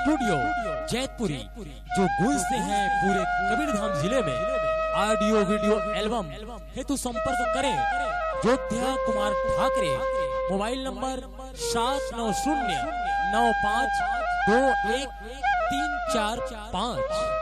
Studio, Jaitpuri, जो गूंजते हैं पूरे कबीरधाम ज़िले में। ऑडियो, वीडियो, एल्बम हेतु संपर्क करें। जोध्या कुमार ठाकरे, मोबाइल नंबर सात नौ शून्य नौ पाँच दो एक तीन चार चार पाँच।